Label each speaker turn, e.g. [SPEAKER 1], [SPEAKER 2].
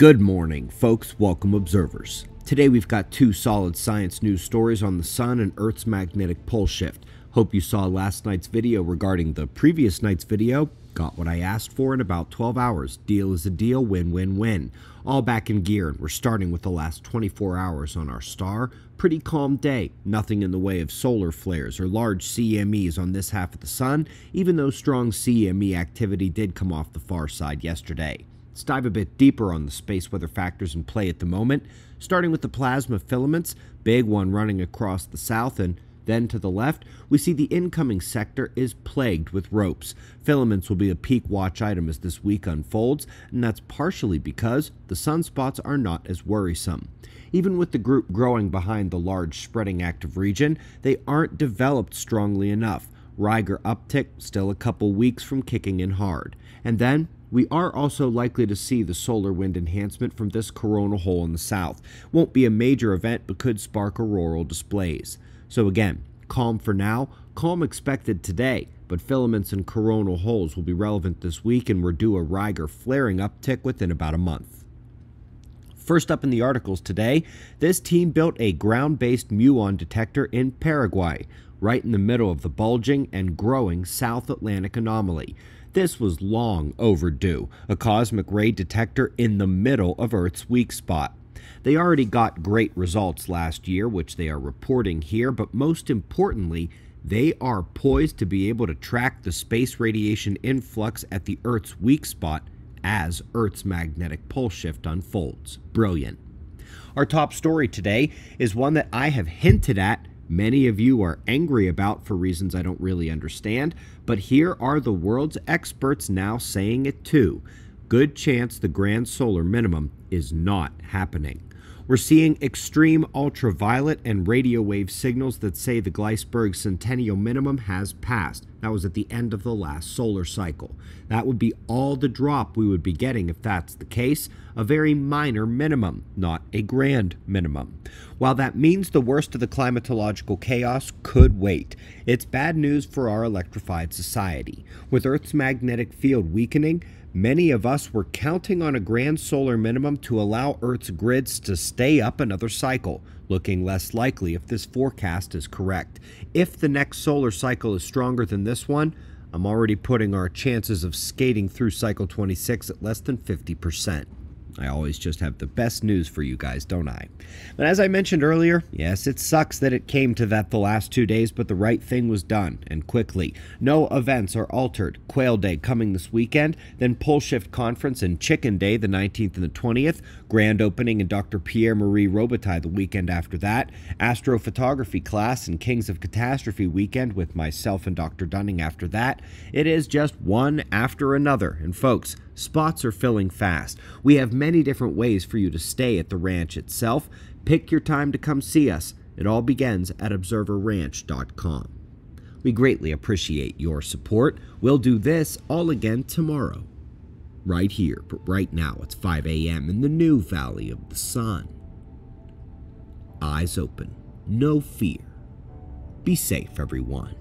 [SPEAKER 1] Good morning, folks. Welcome, observers. Today we've got two solid science news stories on the Sun and Earth's magnetic pole shift. Hope you saw last night's video regarding the previous night's video. Got what I asked for in about 12 hours. Deal is a deal, win win win. All back in gear, and we're starting with the last 24 hours on our star. Pretty calm day. Nothing in the way of solar flares or large CMEs on this half of the sun, even though strong CME activity did come off the far side yesterday. Let's dive a bit deeper on the space weather factors in play at the moment, starting with the plasma filaments, big one running across the south and then to the left, we see the incoming sector is plagued with ropes. Filaments will be a peak watch item as this week unfolds, and that's partially because the sunspots are not as worrisome. Even with the group growing behind the large spreading active region, they aren't developed strongly enough. Rieger uptick still a couple weeks from kicking in hard. And then we are also likely to see the solar wind enhancement from this coronal hole in the south. Won't be a major event, but could spark auroral displays. So again, calm for now, calm expected today, but filaments and coronal holes will be relevant this week and we're due a Rieger flaring uptick within about a month. First up in the articles today, this team built a ground-based muon detector in Paraguay, right in the middle of the bulging and growing South Atlantic anomaly. This was long overdue, a cosmic ray detector in the middle of Earth's weak spot. They already got great results last year, which they are reporting here, but most importantly, they are poised to be able to track the space radiation influx at the Earth's weak spot as Earth's magnetic pole shift unfolds. Brilliant. Our top story today is one that I have hinted at many of you are angry about for reasons I don't really understand, but here are the world's experts now saying it too. Good chance the grand solar minimum is not happening. We're seeing extreme ultraviolet and radio wave signals that say the Gleissberg centennial minimum has passed. That was at the end of the last solar cycle. That would be all the drop we would be getting if that's the case, a very minor minimum, not a grand minimum. While that means the worst of the climatological chaos could wait, it's bad news for our electrified society. With Earth's magnetic field weakening, Many of us were counting on a grand solar minimum to allow Earth's grids to stay up another cycle, looking less likely if this forecast is correct. If the next solar cycle is stronger than this one, I'm already putting our chances of skating through cycle 26 at less than 50%. I always just have the best news for you guys, don't I? But as I mentioned earlier, yes, it sucks that it came to that the last two days, but the right thing was done, and quickly. No events are altered. Quail Day coming this weekend, then Pole Shift Conference and Chicken Day the 19th and the 20th, grand opening and Dr. Pierre Marie Robitaille the weekend after that, astrophotography class and Kings of Catastrophe weekend with myself and Dr. Dunning after that. It is just one after another, and folks, Spots are filling fast. We have many different ways for you to stay at the ranch itself. Pick your time to come see us. It all begins at observerranch.com. We greatly appreciate your support. We'll do this all again tomorrow. Right here, but right now it's 5 a.m. in the new Valley of the Sun. Eyes open, no fear. Be safe, everyone.